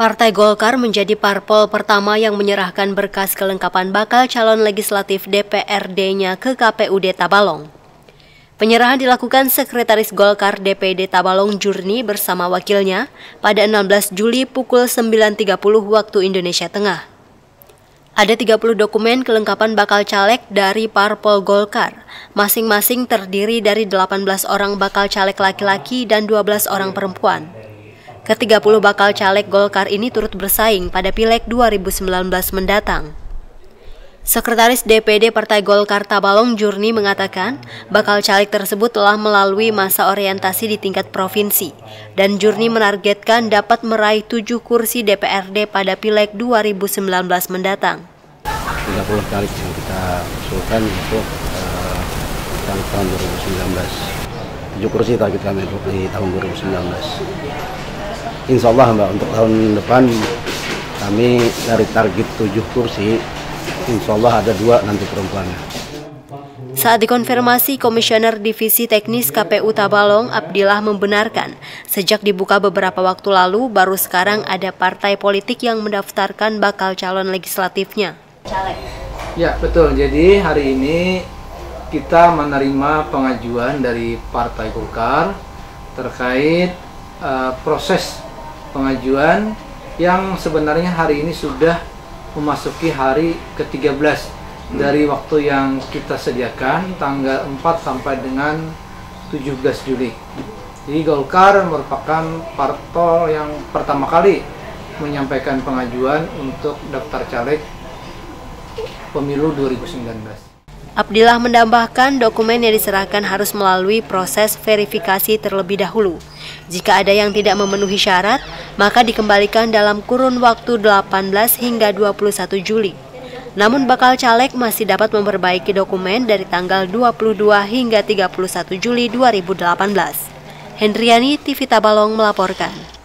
Partai Golkar menjadi parpol pertama yang menyerahkan berkas kelengkapan bakal calon legislatif DPRD-nya ke KPUD Tabalong. Penyerahan dilakukan Sekretaris Golkar DPD Tabalong Jurni bersama wakilnya pada 16 Juli pukul 9.30 waktu Indonesia Tengah. Ada 30 dokumen kelengkapan bakal caleg dari Parpol Golkar, masing-masing terdiri dari 18 orang bakal caleg laki-laki dan 12 orang perempuan. Ke-30 bakal caleg Golkar ini turut bersaing pada Pileg 2019 mendatang. Sekretaris DPD Partai Golkar Tabalong Jurni mengatakan bakal caleg tersebut telah melalui masa orientasi di tingkat provinsi dan Jurni menargetkan dapat meraih 7 kursi DPRD pada Pileg 2019 mendatang. 30 caleg yang kita usulkan untuk uh, tahun 2019. 7 kursi target kami di tahun 2019 insya Allah Mbak untuk tahun depan kami dari target 7 kursi insya Allah ada dua nanti perempuannya. Saat dikonfirmasi, Komisioner Divisi Teknis KPU Tabalong Abdillah membenarkan sejak dibuka beberapa waktu lalu baru sekarang ada partai politik yang mendaftarkan bakal calon legislatifnya. Ya betul, jadi hari ini kita menerima pengajuan dari Partai Golkar terkait uh, proses pengajuan yang sebenarnya hari ini sudah memasuki hari ke-13 hmm. dari waktu yang kita sediakan tanggal 4 sampai dengan 17 Juli. Jadi Golkar merupakan parpol yang pertama kali menyampaikan pengajuan untuk daftar caleg pemilu 2019. Abdillah menambahkan dokumen yang diserahkan harus melalui proses verifikasi terlebih dahulu. Jika ada yang tidak memenuhi syarat, maka dikembalikan dalam kurun waktu 18 hingga 21 Juli. Namun bakal caleg masih dapat memperbaiki dokumen dari tanggal 22 hingga 31 Juli 2018. Hendriani TV Tabalong melaporkan.